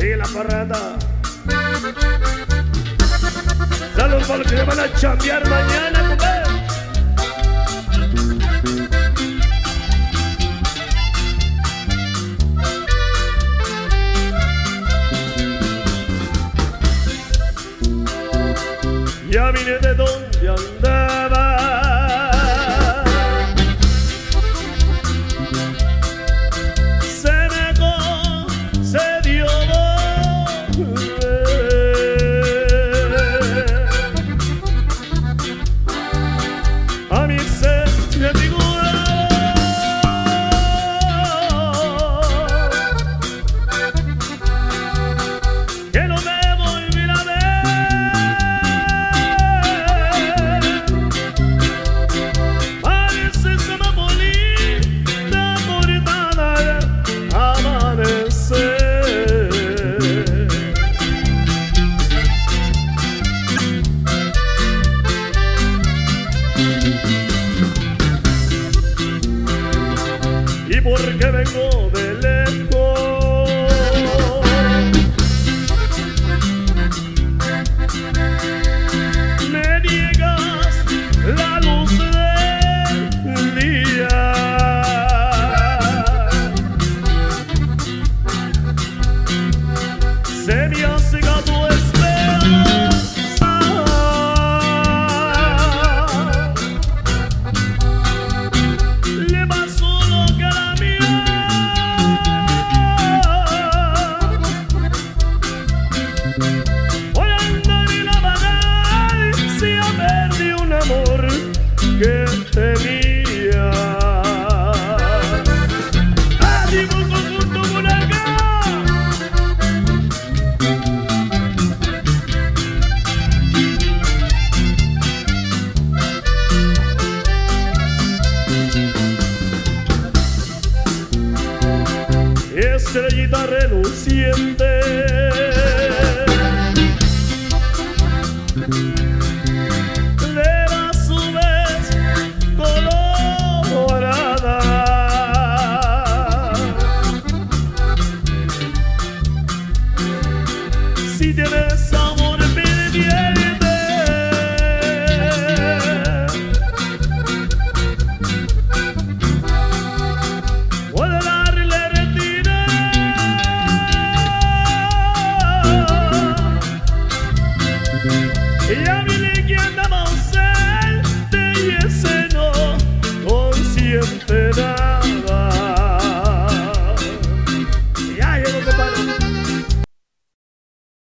y la parranda. Salud para los que van a chambear mañana, compadre. Ya vine de donde andaba. estrellita reluciente Giddiness.